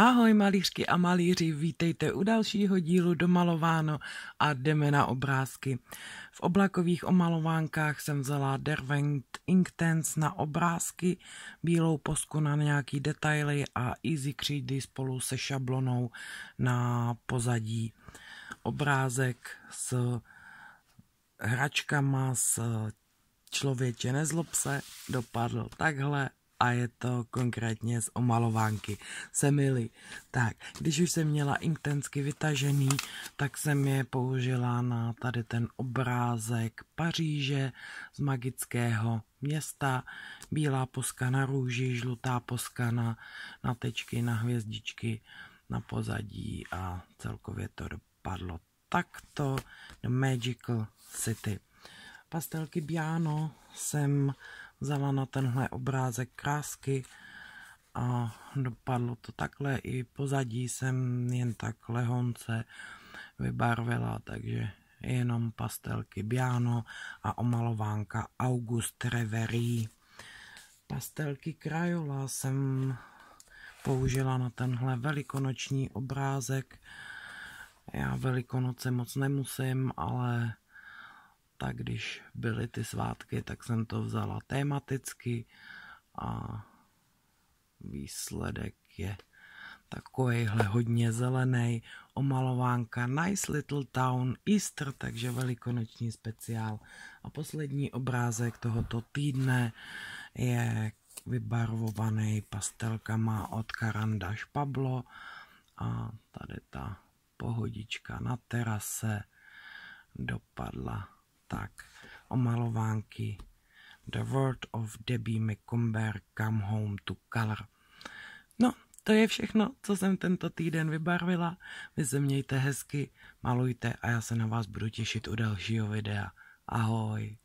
Ahoj malířky a malíři, vítejte u dalšího dílu Domalováno a jdeme na obrázky. V oblakových omalovánkách jsem vzala Derwent Inktense na obrázky, bílou posku na nějaký detaily a Easy Creedy spolu se šablonou na pozadí. Obrázek s hračkama s člověče nezlob se dopadl takhle a je to konkrétně z omalovánky Semily. Tak, když už jsem měla intensky vytažený, tak jsem je použila na tady ten obrázek Paříže z magického města. Bílá poska na růži, žlutá poska na, na tečky, na hvězdičky, na pozadí a celkově to dopadlo takto. The Magical City. Pastelky Biano jsem vzala na tenhle obrázek krásky a dopadlo to takhle. I pozadí jsem jen tak lehonce vybarvila, takže jenom pastelky Biano a omalovánka August Reverie. Pastelky Crayola jsem použila na tenhle velikonoční obrázek. Já velikonoce moc nemusím, ale tak když byly ty svátky, tak jsem to vzala tematicky a výsledek je takovýhle hodně zelený, omalovánka Nice Little Town Easter, takže velikonoční speciál. A poslední obrázek tohoto týdne je vybarvovaný pastelkama od Carandaš Pablo a tady ta pohodička na terase dopadla tak omalovánky The Word of Debbie McComber Come Home to Color. No, to je všechno, co jsem tento týden vybarvila. Vy se mějte hezky, malujte a já se na vás budu těšit u dalšího videa. Ahoj.